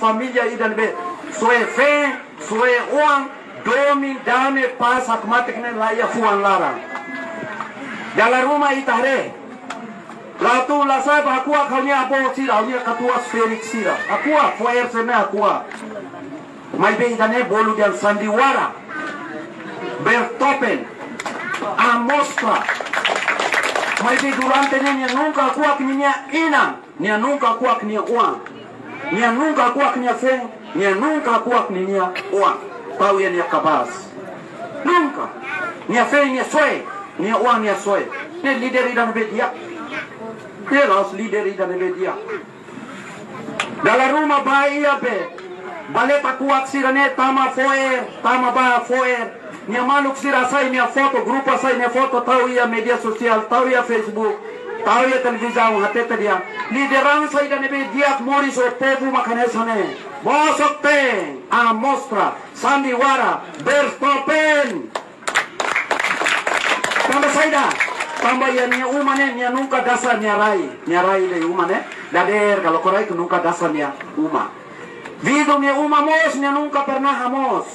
familja i den vet. Så fe, så är domi dame pas akmatiknen laia fuan lara. Jalaruma i tahre. Latu la saib akua kalnya abo sira, alnya katua sferik sira. Akua, foyer sene akua. Mai be idane bolu dian sandiwara. Bertopen. A mostra. Mai be durante nenya nunca akua kninya inang. Nia nunca akua kninya uang. Nia nunca akua knia fe nia nunca akua knia uang. Tau ya kabas. Nunca nia fe nia soe nia uang nia soe ne leader idan be dia Pelos leader idan be dia dalam rumah bayi ya be. Bale pakuak sirane tama foer tama ba foer nia maluk sira sai nia foto grupa sai nia foto. Tahu ya media sosial tahu ya facebook tahu ya. Televisão hate dia liderança ida nebe dia moris o povo makane sane bosok tem a mostra sandiwara berstopen tambah saida tambah ya nia umane nia nunca dasa nia rai. Nia rai le umane. Dader kalau korai nunca dasa nia uma. Vido nia uma mos nia nunca pernah hamos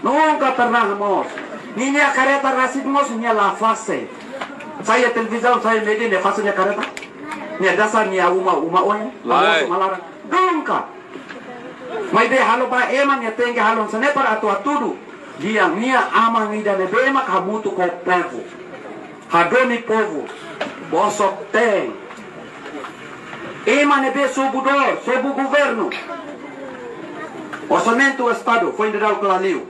nunca pernah hamos ni nia careta rasid mos nia la fase saya televisão saya media ne fase nia careta nia dasa nia uma uma oya malara nunca Mai be halo ba ema nia tenge halo. Sane para atu atudu dia nia ama ngida ne bema kamutu ko pevu hadoni povo. Bosok tem ema ne be subudor sobu governo orçamento do estado foi enviado pela Liu